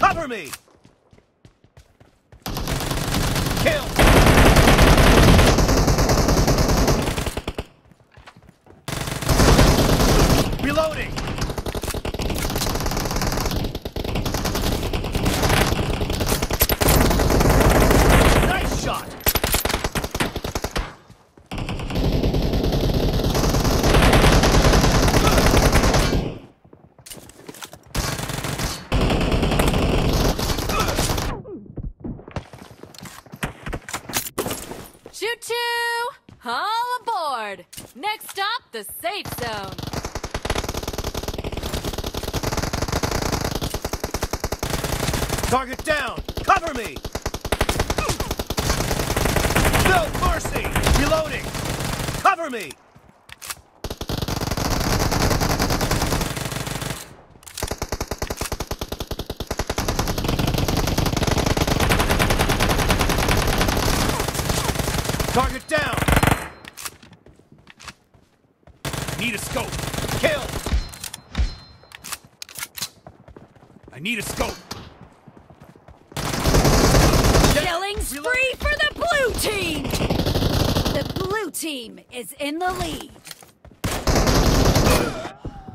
Cover me! Kill! Reloading! All aboard! Next stop, the safe zone. Target down! Cover me! No mercy! Reloading! Cover me! Target down! Need a scope. Kill! I need a scope. Killing spree for the blue team! The blue team is in the lead.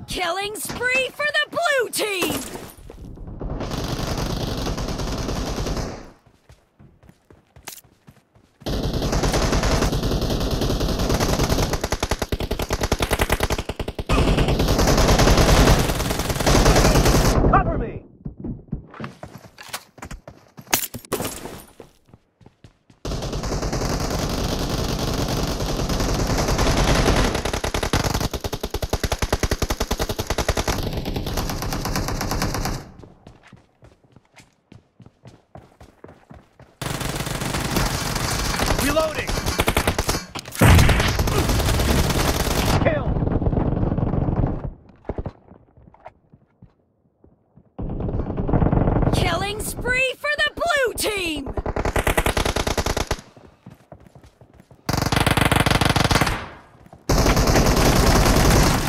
Killing spree for the blue team! Cover me! Reloading! Kill! Killing spree for the blue team!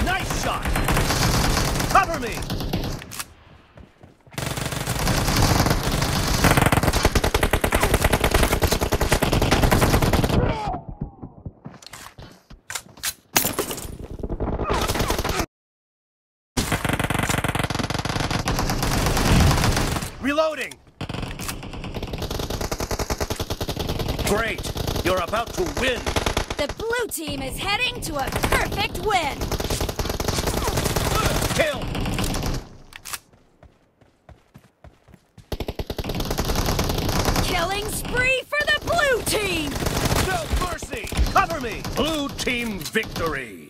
Nice shot! Cover me! Reloading! Great! You're about to win! The blue team is heading to a perfect win! Kill! Killing spree for the blue team! No mercy! Cover me! Blue team victory!